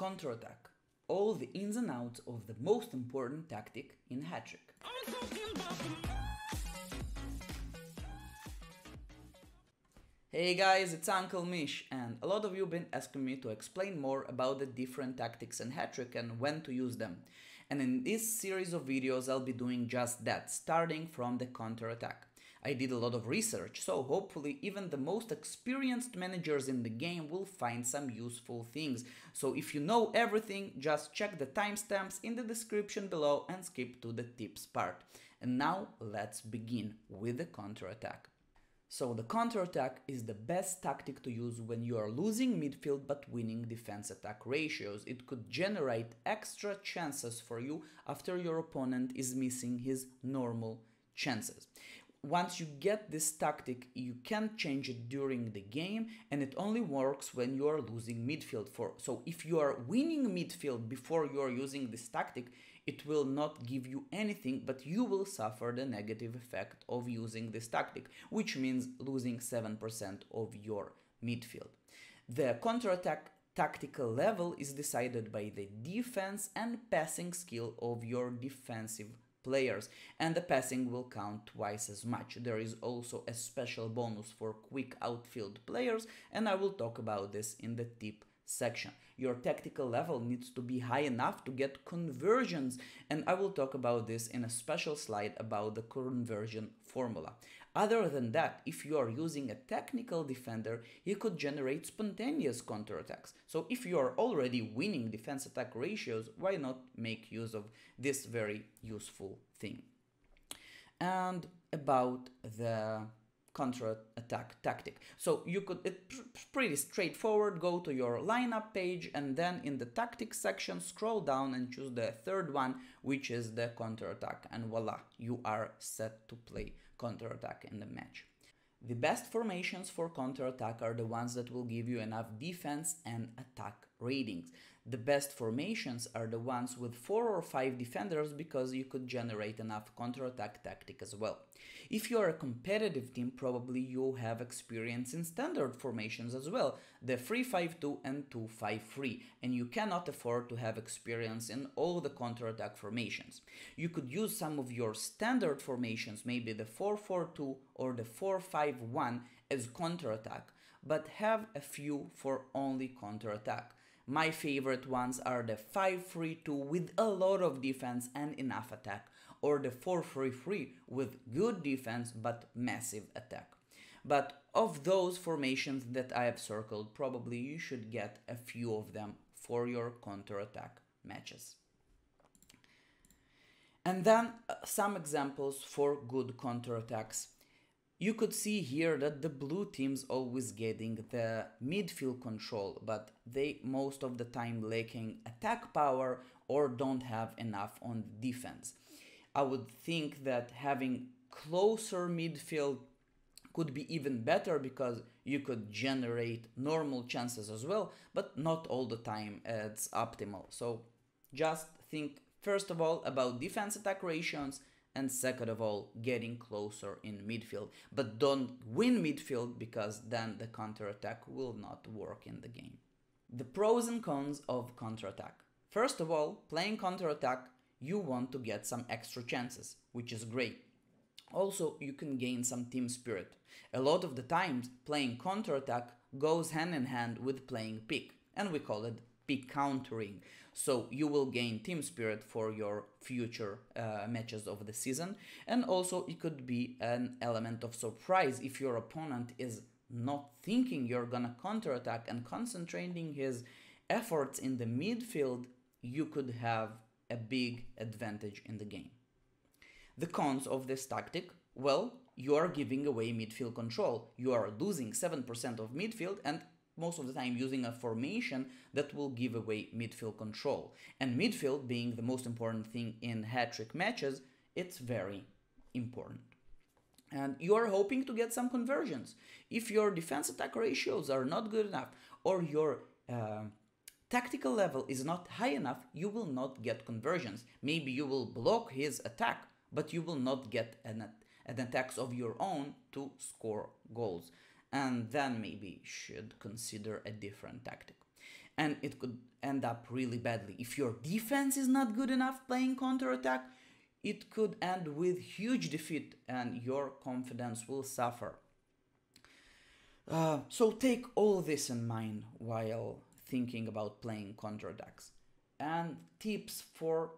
counterattack. All the ins and outs of the most important tactic in Hattrick. Hey guys, it's Uncle Mish, and a lot of you have been asking me to explain more about the different tactics in Hattrick and when to use them. And in this series of videos I'll be doing just that, starting from the counterattack. I did a lot of research, so hopefully even the most experienced managers in the game will find some useful things. So if you know everything, just check the timestamps in the description below and skip to the tips part. And now let's begin with the counterattack. So the counterattack is the best tactic to use when you are losing midfield but winning defense attack ratios. It could generate extra chances for you after your opponent is missing his normal chances once you get this tactic, you can't change it during the game and it only works when you are losing midfield for. So if you are winning midfield before you are using this tactic, it will not give you anything, but you will suffer the negative effect of using this tactic, which means losing 7% of your midfield. The counterattack tactical level is decided by the defense and passing skill of your defensive players and the passing will count twice as much. There is also a special bonus for quick outfield players and I will talk about this in the tip section. Your tactical level needs to be high enough to get conversions and I will talk about this in a special slide about the conversion formula. Other than that, if you are using a technical defender, he could generate spontaneous counterattacks. So if you are already winning defense attack ratios, why not make use of this very useful thing? And about the counter-attack tactic. So you could, it's pretty straightforward, go to your lineup page and then in the tactics section scroll down and choose the third one, which is the counter-attack and voila, you are set to play counter-attack in the match. The best formations for counter-attack are the ones that will give you enough defense and attack ratings. The best formations are the ones with 4 or 5 defenders because you could generate enough counterattack tactic as well. If you are a competitive team, probably you have experience in standard formations as well, the 3-5-2 and 2-5-3, and you cannot afford to have experience in all the counterattack formations. You could use some of your standard formations, maybe the 4-4-2 or the 4-5-1 as counterattack, but have a few for only counterattack. My favorite ones are the 5-3-2 with a lot of defense and enough attack, or the 4-3-3 with good defense but massive attack. But of those formations that I have circled, probably you should get a few of them for your counterattack matches. And then uh, some examples for good counterattacks. You could see here that the blue team's always getting the midfield control, but they most of the time lacking attack power or don't have enough on defense. I would think that having closer midfield could be even better because you could generate normal chances as well, but not all the time it's optimal. So just think first of all about defense attack ratios and second of all, getting closer in midfield. But don't win midfield because then the counter attack will not work in the game. The pros and cons of counter attack First of all, playing counter attack you want to get some extra chances, which is great. Also, you can gain some team spirit. A lot of the times, playing counter attack goes hand in hand with playing PIC, and we call it be countering. So you will gain team spirit for your future uh, matches of the season. And also it could be an element of surprise if your opponent is not thinking you're gonna counterattack and concentrating his efforts in the midfield, you could have a big advantage in the game. The cons of this tactic well, you are giving away midfield control. You are losing 7% of midfield and most of the time using a formation that will give away midfield control. And midfield being the most important thing in Hattrick matches, it's very important. And you are hoping to get some conversions. If your defense attack ratios are not good enough or your uh, tactical level is not high enough, you will not get conversions. Maybe you will block his attack, but you will not get an, an attacks of your own to score goals and then maybe should consider a different tactic. and it could end up really badly. If your defense is not good enough playing counterattack, it could end with huge defeat and your confidence will suffer. Uh, so take all this in mind while thinking about playing counterattacks and tips for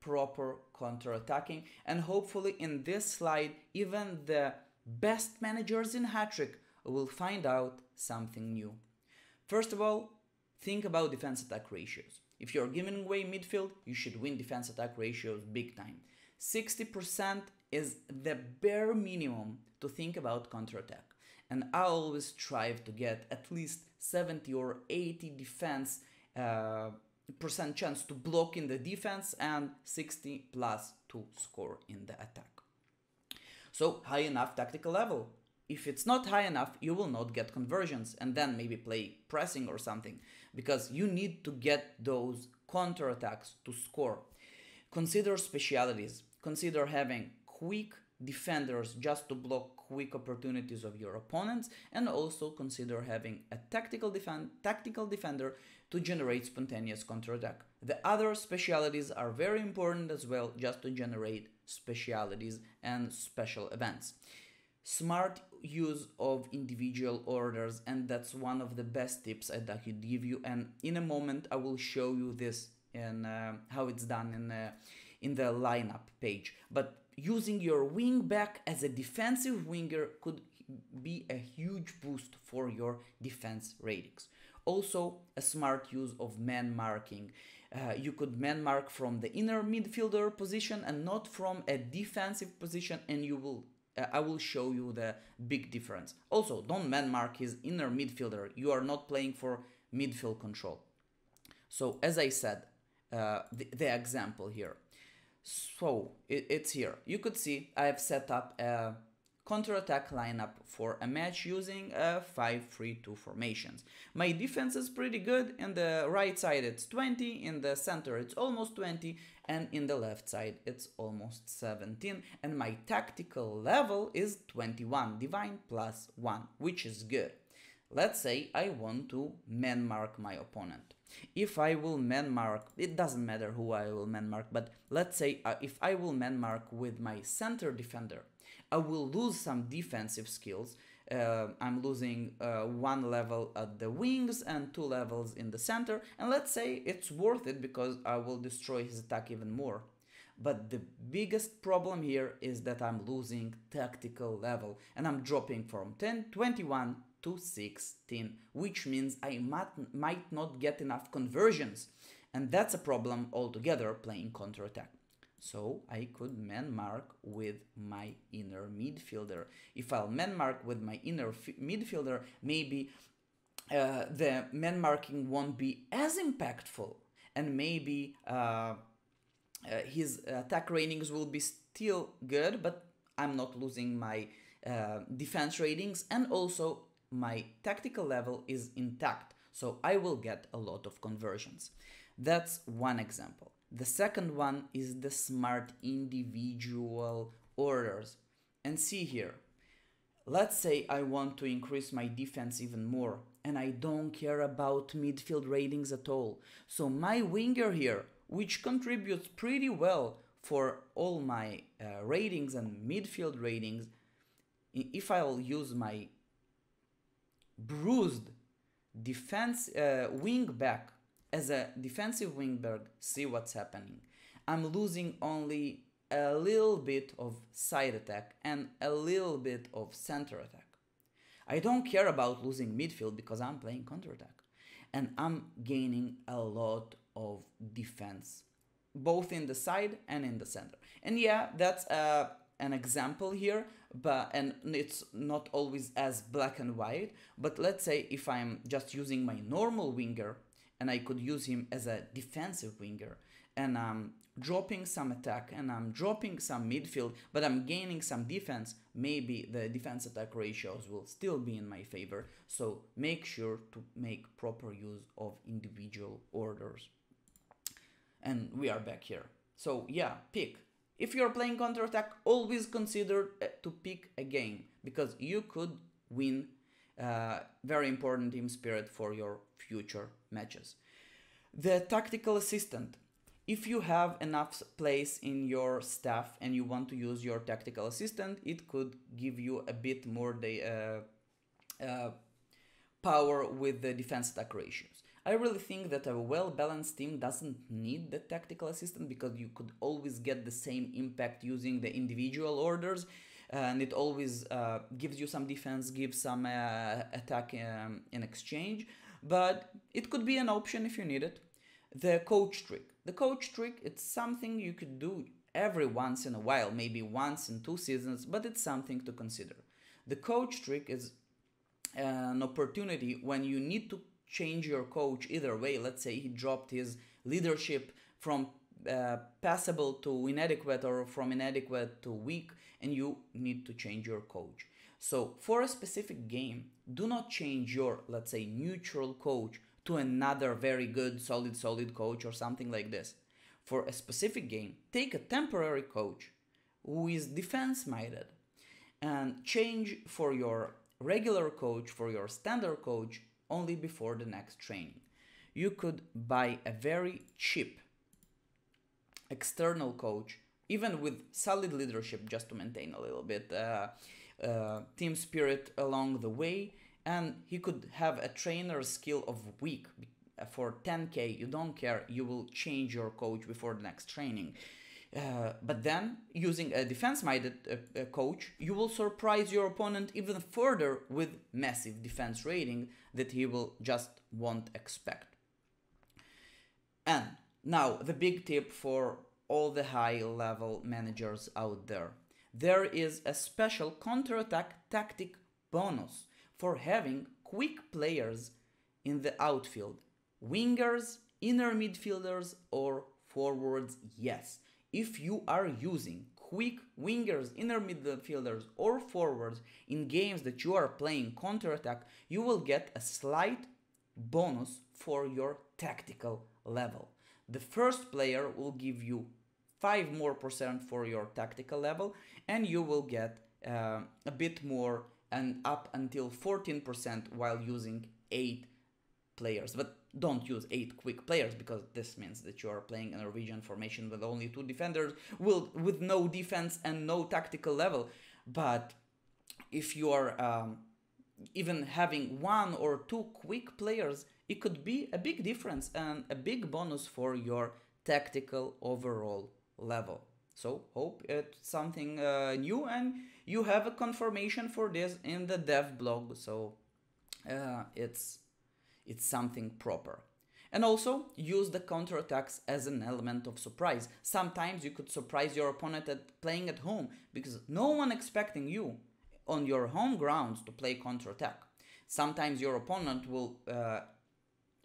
proper counterattacking and hopefully in this slide even the best managers in Hattrick will find out something new. First of all, think about defense attack ratios. If you're giving away midfield, you should win defense attack ratios big time. 60% is the bare minimum to think about counterattack. And I always strive to get at least 70 or 80 defense uh, percent chance to block in the defense and 60 plus to score in the attack. So high enough tactical level. If it's not high enough, you will not get conversions and then maybe play pressing or something because you need to get those counterattacks to score. Consider specialities. Consider having quick defenders just to block quick opportunities of your opponents and also consider having a tactical defend tactical defender to generate spontaneous counterattack. The other specialities are very important as well just to generate specialities and special events. Smart use of individual orders and that's one of the best tips I could give you and in a moment I will show you this and uh, how it's done in uh, in the lineup page. But using your wing back as a defensive winger could be a huge boost for your defense ratings. Also, a smart use of man marking. Uh, you could man mark from the inner midfielder position and not from a defensive position, and you will. I will show you the big difference. Also, don't man mark his inner midfielder. You are not playing for midfield control. So, as I said, uh, the, the example here. So it, it's here. You could see I have set up a counter-attack lineup for a match using a 5-3-2 formations. My defense is pretty good. In the right side it's 20, in the center it's almost 20, and in the left side it's almost 17. And my tactical level is 21, divine plus 1, which is good. Let's say I want to man mark my opponent. If I will man mark, it doesn't matter who I will man mark, but let's say uh, if I will man mark with my center defender, I will lose some defensive skills. Uh, I'm losing uh, one level at the wings and two levels in the center, and let's say it's worth it because I will destroy his attack even more. But the biggest problem here is that I'm losing tactical level and I'm dropping from 10, 21 to 16, which means I might, might not get enough conversions. And that's a problem altogether playing counterattack. So I could man mark with my inner midfielder. If I'll man mark with my inner midfielder, maybe uh, the man marking won't be as impactful, and maybe uh, uh, his attack ratings will be still good, but I'm not losing my uh, defense ratings, and also my tactical level is intact, so I will get a lot of conversions. That's one example. The second one is the smart individual orders. And see here, let's say I want to increase my defense even more and I don't care about midfield ratings at all. So my winger here, which contributes pretty well for all my uh, ratings and midfield ratings, if I'll use my bruised defense uh, wing back as a defensive wingback see what's happening. I'm losing only a little bit of side attack and a little bit of center attack. I don't care about losing midfield because i'm playing counter attack. And i'm gaining a lot of defense both in the side and in the center. And yeah that's uh, an example here but and it's not always as black and white but let's say if i'm just using my normal winger and i could use him as a defensive winger. And i'm dropping some attack and i'm dropping some midfield but i'm gaining some defense. Maybe the defense attack ratios will still be in my favor. So make sure to make proper use of individual orders. And we are back here. So yeah PIC. If you're playing counter attack, always consider uh, to PIC a game because you could win uh, very important team spirit for your future matches. The tactical assistant. If you have enough place in your staff and you want to use your tactical assistant, it could give you a bit more the, uh, uh, power with the defense attack ratios. I really think that a well balanced team doesn't need the tactical assistant because you could always get the same impact using the individual orders and it always uh, gives you some defense, gives some uh, attack um, in exchange. But it could be an option if you need it. The coach trick. The coach trick, it's something you could do every once in a while, maybe once in two seasons, but it's something to consider. The coach trick is an opportunity when you need to change your coach either way. Let's say he dropped his leadership from uh, passable to inadequate or from inadequate to weak and you need to change your coach. So for a specific game, do not change your, let's say, neutral coach to another very good, solid, solid coach or something like this. For a specific game, take a temporary coach who is defense minded and change for your regular coach, for your standard coach, only before the next training. You could buy a very cheap external coach, even with solid leadership, just to maintain a little bit uh, uh, team spirit along the way. And he could have a trainer skill of weak for 10k. You don't care. You will change your coach before the next training. Uh, but then, using a defense-minded uh, uh, coach, you will surprise your opponent even further with massive defense rating that he will just won't expect. And now, the big tip for all the high-level managers out there. There is a special counterattack tactic bonus for having quick players in the outfield. Wingers, inner midfielders, or forwards, yes if you are using quick wingers, inner midfielders, or forwards in games that you are playing counter attack, you will get a slight bonus for your tactical level. The first player will give you 5 more percent for your tactical level, and you will get uh, a bit more and up until 14% while using 8 players. But don't use eight quick players because this means that you are playing a Norwegian formation with only two defenders will with no defense and no tactical level. But if you are um, even having one or two quick players, it could be a big difference and a big bonus for your tactical overall level. So hope it's something uh, new and you have a confirmation for this in the dev blog. So uh, it's it's something proper. And also, use the counterattacks as an element of surprise. Sometimes you could surprise your opponent at playing at home because no one expecting you on your home grounds to play counterattack. Sometimes your opponent will uh,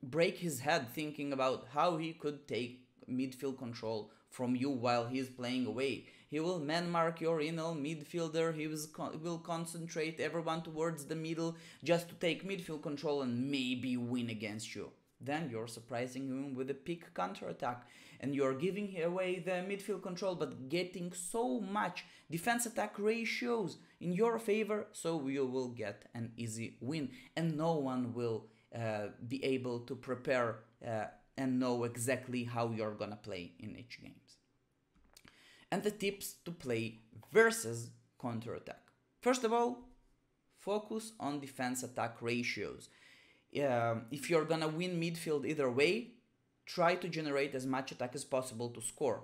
break his head thinking about how he could take midfield control from you while he's playing away. He will man mark your inner midfielder. He will concentrate everyone towards the middle just to take midfield control and maybe win against you. Then you're surprising him with a PIC counter attack and you're giving away the midfield control but getting so much defense attack ratios in your favor so you will get an easy win and no one will uh, be able to prepare uh, and know exactly how you're gonna play in each game and the tips to play versus counterattack. First of all, focus on defense attack ratios. Uh, if you're gonna win midfield either way, try to generate as much attack as possible to score.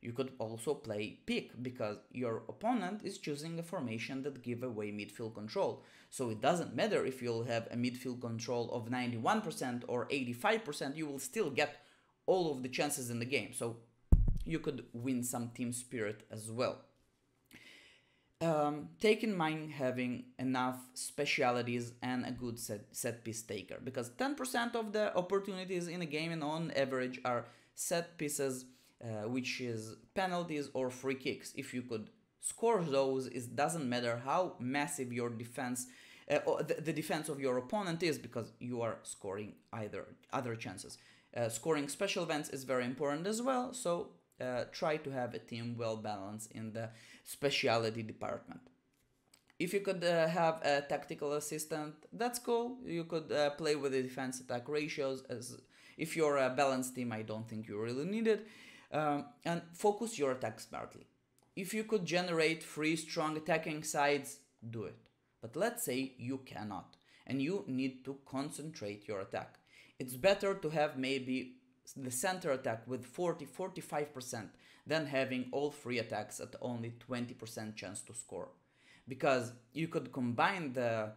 You could also play PIC because your opponent is choosing a formation that give away midfield control. So it doesn't matter if you'll have a midfield control of 91% or 85%, you will still get all of the chances in the game. So you could win some team spirit as well. Um, take in mind having enough specialities and a good set, set piece taker because 10% of the opportunities in a game and on average are set pieces uh, which is penalties or free kicks if you could score those it doesn't matter how massive your defense uh, the, the, defense of your opponent is because you are scoring either other chances uh, scoring special events is very important as well so uh, try to have a team well balanced in the specialty department. If you could uh, have a tactical assistant, that's cool. You could uh, play with the defense attack ratios. As if you're a balanced team, I don't think you really need it. Um, and focus your attack smartly. If you could generate three strong attacking sides, do it. But let's say you cannot, and you need to concentrate your attack. It's better to have maybe the center attack with 40 45% than having all three attacks at only 20% chance to score because you could combine the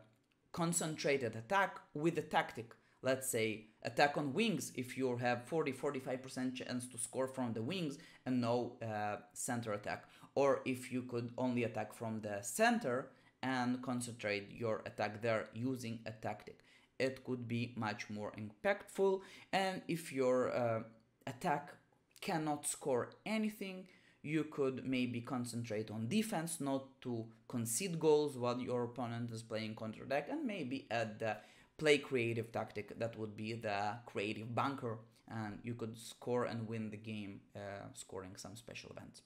concentrated attack with a tactic. Let's say attack on wings if you have 40 45% chance to score from the wings and no uh, center attack. Or if you could only attack from the center and concentrate your attack there using a tactic. It could be much more impactful. And if your uh, attack cannot score anything, you could maybe concentrate on defense, not to concede goals while your opponent is playing counter attack, and maybe add the play creative tactic that would be the creative bunker, and you could score and win the game uh, scoring some special events.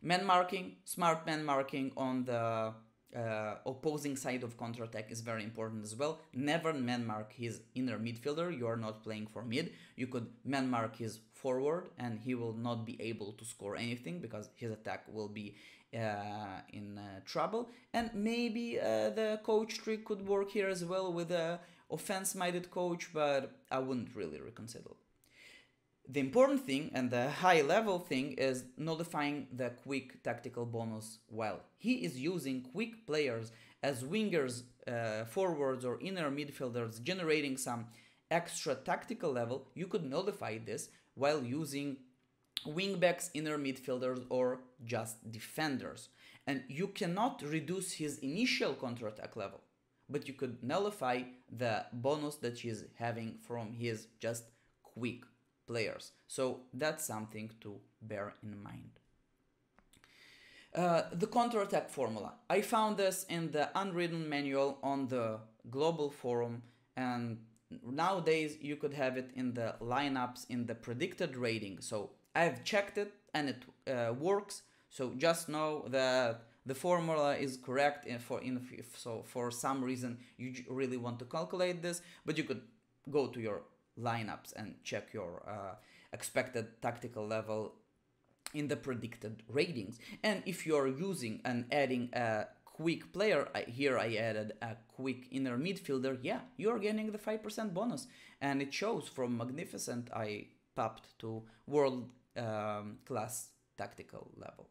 Man marking, smart man marking on the uh, opposing side of counter attack is very important as well. Never man mark his inner midfielder. You are not playing for mid. You could man mark his forward, and he will not be able to score anything because his attack will be uh, in uh, trouble. And maybe uh, the coach trick could work here as well with a offense-minded coach, but I wouldn't really reconsider. The important thing and the high level thing is notifying the quick tactical bonus well. He is using quick players as wingers, uh, forwards, or inner midfielders, generating some extra tactical level. You could notify this while using wingbacks, inner midfielders, or just defenders. And you cannot reduce his initial counterattack level, but you could nullify the bonus that he's having from his just quick players. So that's something to bear in mind. Uh, the counterattack formula. I found this in the unwritten manual on the global forum and nowadays you could have it in the lineups in the predicted rating. So I've checked it and it uh, works. So just know that the formula is correct for if so for some reason you really want to calculate this, but you could go to your lineups and check your uh, expected tactical level in the predicted ratings. And if you're using and adding a quick player, I, here I added a quick inner midfielder, yeah, you're getting the 5% bonus. And it shows from Magnificent I popped to world um, class tactical level.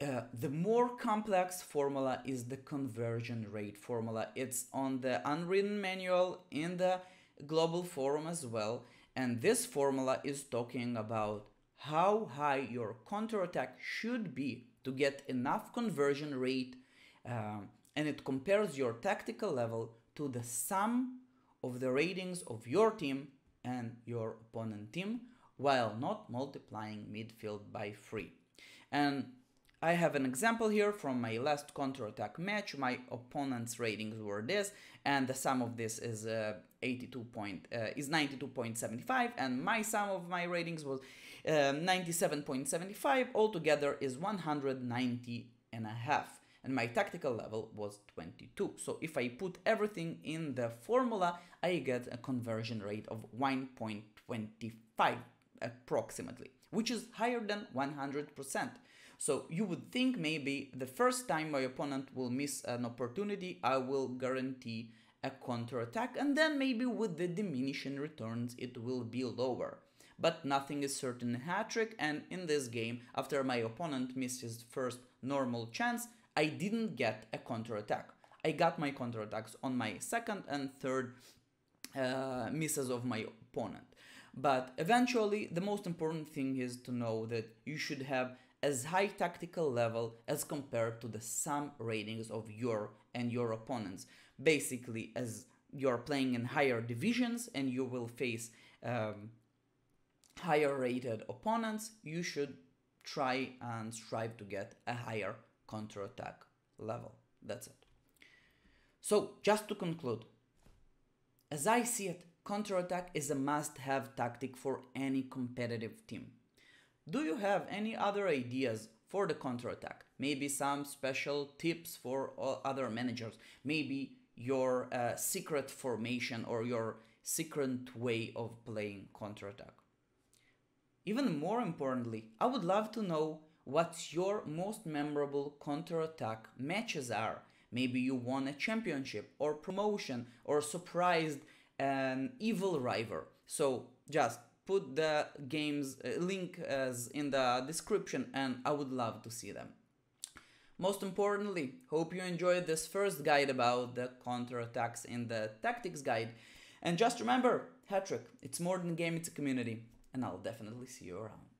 Uh, the more complex formula is the conversion rate formula. It's on the unwritten manual in the global forum as well. And this formula is talking about how high your counterattack should be to get enough conversion rate. Um, and it compares your tactical level to the sum of the ratings of your team and your opponent team while not multiplying midfield by 3. And I have an example here from my last counterattack match. My opponent's ratings were this, and the sum of this is uh, 82 point uh, is 92.75, and my sum of my ratings was uh, 97.75. Altogether is 190 and a half, and my tactical level was 22. So if I put everything in the formula, I get a conversion rate of 1.25 approximately, which is higher than 100%. So you would think maybe the first time my opponent will miss an opportunity, I will guarantee a counter attack, and then maybe with the diminishing returns it will be lower. But nothing is certain in Hattrick, and in this game, after my opponent missed his first normal chance, I didn't get a counter attack. I got my counter attacks on my second and third uh, misses of my opponent. But eventually, the most important thing is to know that you should have as high tactical level as compared to the sum ratings of your and your opponents. Basically, as you're playing in higher divisions and you will face um, higher rated opponents, you should try and strive to get a higher counterattack level. That's it. So, just to conclude, as I see it, counterattack is a must have tactic for any competitive team. Do you have any other ideas for the counterattack. Maybe some special tips for other managers. Maybe your uh, secret formation or your secret way of playing counterattack. Even more importantly, I would love to know what your most memorable counterattack matches are. Maybe you won a championship or promotion or surprised an evil rival. So just put the games uh, link as in the description and I would love to see them. Most importantly, hope you enjoyed this first guide about the counterattacks in the tactics guide. And just remember, Hattrick, it's more than a game, it's a community. And I'll definitely see you around.